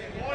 Yeah.